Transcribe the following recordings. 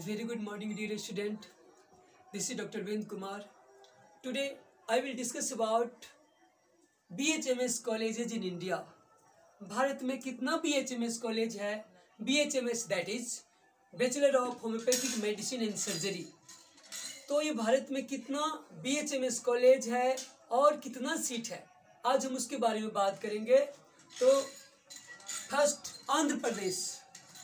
A very good morning, dear student. This is Dr. Vind Kumar. Today, I will discuss about BHMS colleges in India. Bharat में कितना BHMS college है BHMS that is bachelor of homeopathic medicine and surgery तो ये भारत में कितना BHMS college है और कितना सीट है आज हम उसके बारे में बात करेंगे तो फ़र्स्ट आंध्र प्रदेश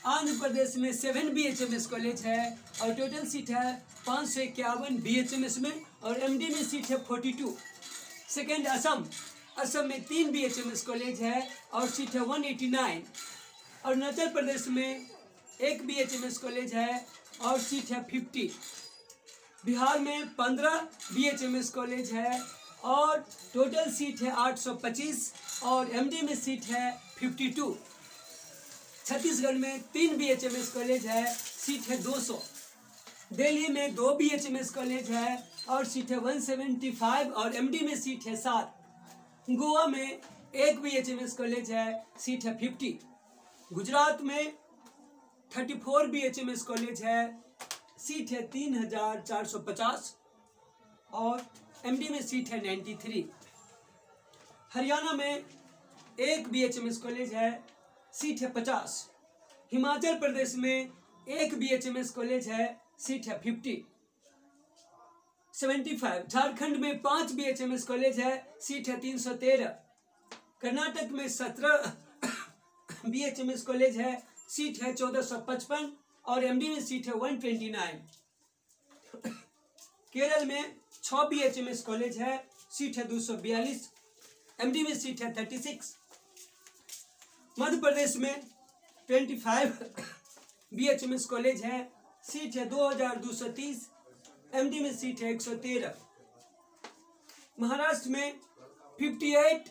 आंध्र प्रदेश में seven B H M S college है और टोटल सीट है पाँच सौ इक्यावन बी एच एम एस में और एम डी में सीट है forty two second Assam Assam में तीन B H M S college है और सीट है one eighty nine Arunachal Pradesh में एक B H M S college है और सीट है फिफ्टी बिहार में पंद्रह B H M S college है और टोटल सीट है आठ सौ पच्चीस और एम डी में सीट है फिफ्टी टू छत्तीसगढ़ में तीन B H M S college है सीट है दो सौ। दिल्ली में दो B H M S college है और सीट है वन सेवेंटी फाइव और एम डी में सीट है सात। गोवा में एक B H M S college है सीट है फिफ्टी गुजरात में थर्टी फोर बी कॉलेज है सीट है तीन हज़ार चार सौ पचास और एम डी में सीट है नाइन्टी थ्री हरियाणा में एक B H M S college है सीट है पचास। हिमाचल प्रदेश में एक B H M S college है, सीट है फिफ्टी सेवेंटी फाइव झारखंड में पाँच B H M S college है, सीट है तीन सौ तेरह। कर्नाटक में सत्रह B H M S college है, सीट है चौदह सौ पचपन और एम डी में सीट है वन ट्वेंटी नाइन केरल में छह B H M S college है, सीट है दो सौ बयालीस। एम डी में सीट है थर्टी सिक्स मध्य प्रदेश में twenty five B H M S college है। सीट है दो हज़ार दो सौ तीस एम डी में सीट है एक सौ तेरह। महाराष्ट्र में fifty eight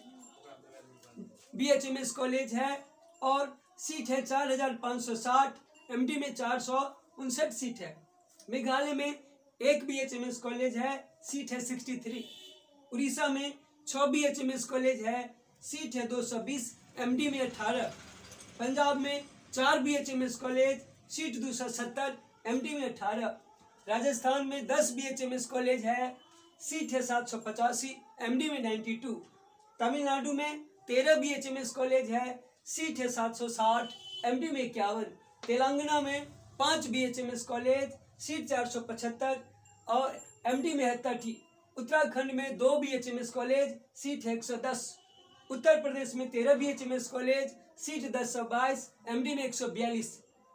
B H M S college है और सीट है चार हज़ार पाँच सौ साठ एम डी में चार सौ उनसठ सीट है। मेघालय में एक B H M S college है, सीट है सिक्सटी थ्री। उड़ीसा में छः B H M S college है, सीट है दो सौ बीस। एम डी में अठारह, पंजाब में चार B H M S college seat दो सौ सत्तर एम डी में अठारह, राजस्थान में दस B H M S college है सीट है सात सौ पचासी एम डी में नाइन्टी टू तमिलनाडु में तेरह B H M S college है सीट है सात सौ साठ एम डी में इक्यावन, तेलंगाना में पाँच B H M S college seat चार सौ पचहत्तर और एम डी में है थर्टी उत्तराखंड में दो B H M S college seat है एक सौ दस। उत्तर प्रदेश में तेरह B H M S college seat दस सौ बाईस एम डी में एक सौ बयालीस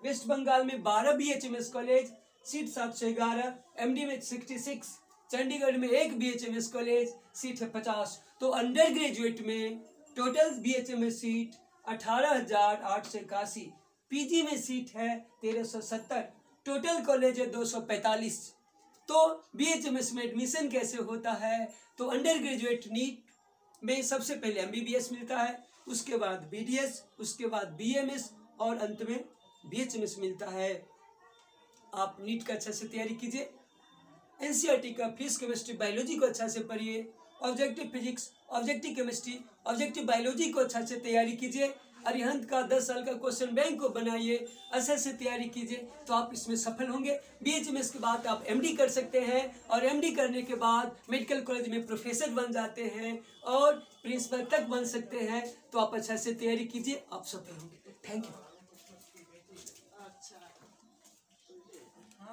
वेस्ट बंगाल में बारह B H M S college seat सात सौ ग्यारह एम डी में सिक्सटी सिक्स चंडीगढ़ में एक B H M S college seat है पचास। तो अंडर ग्रेजुएट में total B H M S seat अठारह हज़ार आठ सौ इक्यासी पीजी में सीट है तेरह सौ सत्तर टोटल कॉलेज है दो सौ पैंतालीस। तो बी एच एम एस में एडमिशन कैसे होता है? तो अंडर ग्रेजुएट नीट में सबसे पहले एम बी बी एस मिलता है, उसके बाद बी डी एस उसके बाद बी एम एस और अंत में बी एच एम एस मिलता है। आप नीट का अच्छा से तैयारी कीजिए। एनसीईआरटी का फिजिक्स, केमिस्ट्री, बायोलॉजी को अच्छा से पढ़िए। Objective physics, objective chemistry, objective biology को अच्छा से तैयारी कीजिए। अरिहंत का दस साल का क्वेश्चन बैंक को बनाइए, अच्छे से तैयारी कीजिए तो आप इसमें सफल होंगे। बी एच के बाद आप एम डी कर सकते हैं और एम डी करने के बाद मेडिकल कॉलेज में प्रोफेसर बन जाते हैं और प्रिंसिपल तक बन सकते हैं। तो आप अच्छे से तैयारी कीजिए, आप सफल होंगे। Thank you